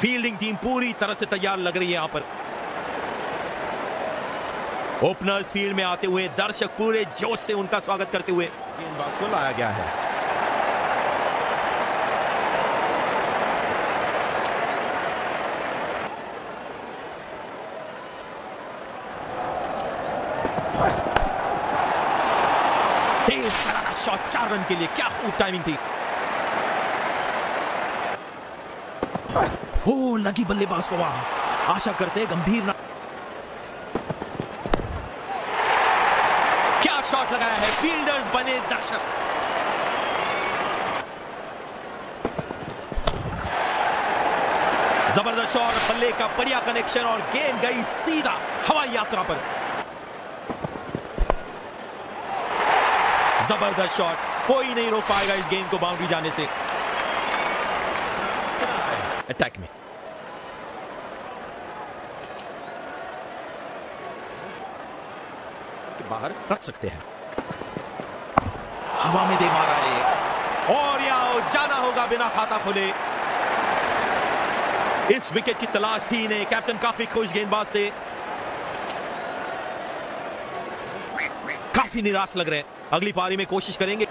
Fielding team पूरी तरह से तैयार लग रही है यहाँ पर। ओपनर्स फ़ील्ड में आते हुए दर्शक पूरे जोश से उनका स्वागत करते हुए। गेंदबाज को लाया गया है। शॉट चार रन के लिए। क्या खूब टाइमिंग थी। हो, लगी बल्लेबाज को वहाँ। आशा करते गंभीर ना क्या शॉट लगाया है? फील्डर्स बने दर्शक। ज़बरदस्त शॉट बल्ले का बढ़िया कनेक्शन और गेंद गई सीधा हवाई यात्रा पर। ज़बरदस्त शॉट कोई नहीं रोक पाएगा इस गेंद को बाउंड्री जाने से। अटैक में बाहर रख सकते हैं। हवा में दे मारा है और यहाँ जाना होगा बिना खाता खुले। इस विकेट की तलाश थी इन्हें। कैप्टन काफ़ी खुश गेंदबाज से। काफ़ी निराश लग रहे हैं। अगली पारी में कोशिश करेंगे।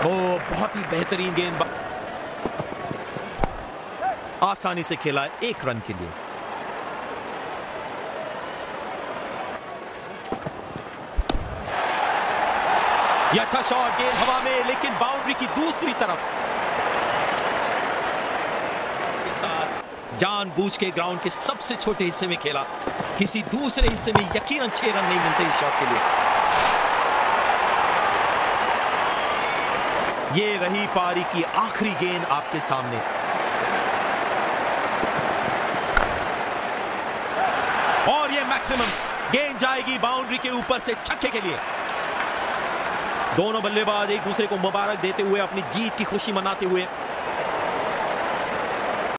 ओ बहुत ही बेहतरीन गेंद आसानी से खेला एक रन के लिए। यह अच्छा शॉट गेंद हवा में, लेकिन बाउंड्री की दूसरी तरफ़। के साथ जानबूझ के ग्राउंड के सबसे छोटे हिस्से में खेला। किसी दूसरे हिस्से में यकीनन छह रन नहीं मिलते इस शॉट के लिए। ये रही पारी की आखिरी गेंद आपके सामने। और ये मैक्सिमम गेंद जाएगी बाउंड्री के ऊपर से छक्के के लिए। दोनों बल्लेबाज एक दूसरे को मुबारक देते हुए, अपनी जीत की खुशी मनाते हुए